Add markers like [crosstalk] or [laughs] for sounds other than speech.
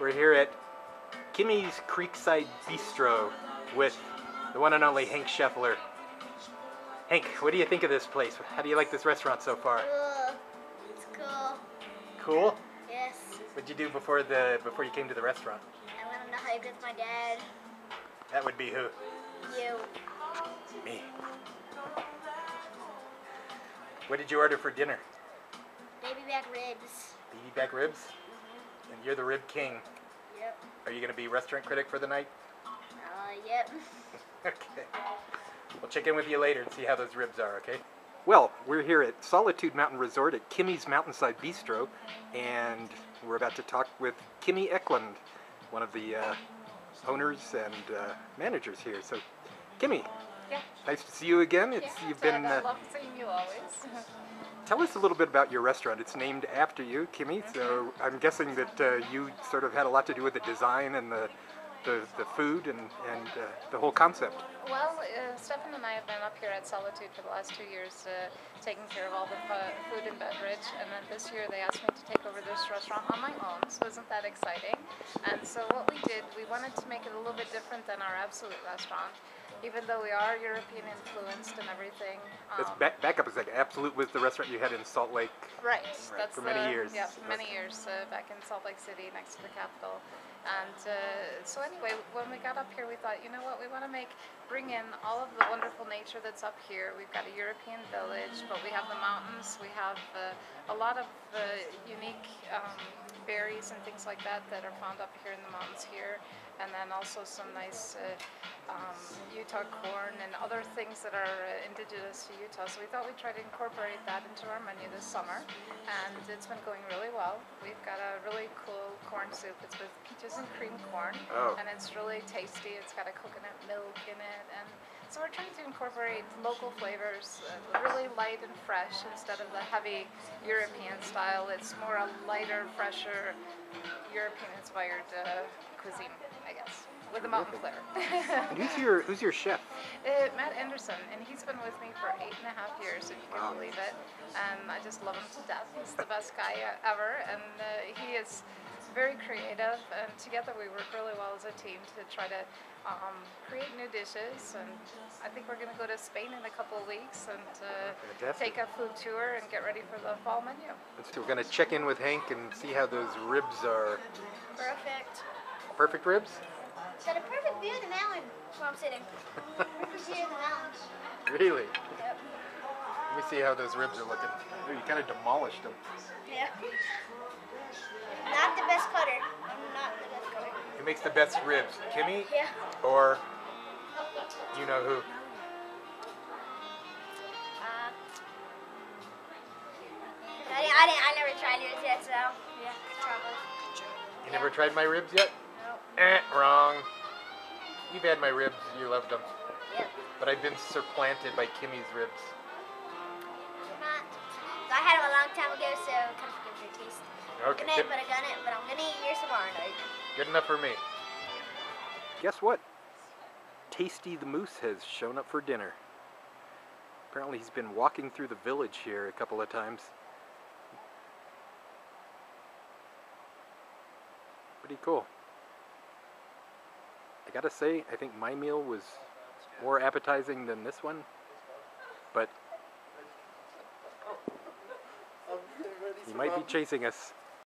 We're here at Kimi's Creekside Bistro with the one and only Hank Scheffler. Hank, what do you think of this place? How do you like this restaurant so far? Cool. It's cool. Cool. Yes. What'd you do before the before you came to the restaurant? I went on the hike with my dad. That would be who? You. Me. What did you order for dinner? Baby back ribs. Baby back ribs? And you're the rib king. Yep. Are you going to be restaurant critic for the night? Uh, yep. [laughs] Okay. We'll check in with you later and see how those ribs are, okay? Well, we're here at Solitude Mountain Resort at Kimi's Mountainside Bistro, and we're about to talk with Kimi Eklund, one of the uh, owners and uh, managers here. So, Kimi, Yeah. nice to see you again. It's yeah, you've been. I Uh, love seeing you always. [laughs] tell us a little bit about your restaurant. It's named after you, Kimi. So I'm guessing that uh, you sort of had a lot to do with the design and the the, the food and and uh, the whole concept. well, uh, Stefan and I have been up here at Solitude for the last two years, uh, taking care of all the fu- food and beverage. And then this year they asked me to take over this restaurant on my own. So isn't that exciting? And so what we did, we wanted to make it a little bit different than our Absolute restaurant. Even though we are European influenced and everything. Um, back, back up second. Absolute was the restaurant you had in Salt Lake. Right. Right, That's for many the- years. Yeah, for many years uh, back in Salt Lake City, next to the Capitol. And uh, so anyway, when we got up here, we thought, you know what, we want to make bring in all of the wonderful nature that's up here. We've got a European village, but we have the mountains. We have uh, a lot of uh, unique um, berries and things like that that are found up here in the mountains here. And then also some nice uh, um, Utah corn and other things that are uh, indigenous to Utah. So we thought we'd try to incorporate that into our menu this summer, and it's been going really well. We've got a really cool corn soup. It's with peaches and cream corn, Oh. and it's really tasty. It's got a coconut milk in it, and so we're trying to incorporate local flavors, uh, really light and fresh instead of the heavy European style. It's more a lighter, fresher, European-inspired uh, cuisine, I guess, with a mountain flair. And who's your who's your chef? Uh, Matt Anderson, and he's been with me for eight and a half years, if you can Wow. believe it. And I just love him to death. He's the best guy ever, and uh, he is very creative. And together we work really well as a team to try to um, create new dishes. And I think we're going to go to Spain in a couple of weeks and uh, take a food tour and get ready for the fall menu. Let's We're gonna check in with Hank and see how those ribs are. Perfect. Perfect ribs. Got a perfect view of the mountain where I'm sitting. Perfect view of the mountains. [laughs] Really? Yep. Let me see how those ribs are looking. Oh, you kind of demolished them. Yeah. Not the best cutter. I'm not the best cutter. Who makes the best ribs, Kimi Yeah. or you know who? Uh, I, didn't, I, didn't, I never tried yours yet, so yeah, probably. You never tried my ribs yet? Nope. Eh, wrong. You've had my ribs. You loved them. Yep. But I've been supplanted by Kimi's ribs. Not. So I had them a long time ago, so kind of forgives your taste. Okay. Gonna but I got it, but I'm gonna eat yours tomorrow night. good enough for me. Guess what? Tasty the Moose has shown up for dinner. Apparently, he's been walking through the village here a couple of times. Pretty cool. I gotta say, I think my meal was more appetizing than this one, but oh. he might be chasing us.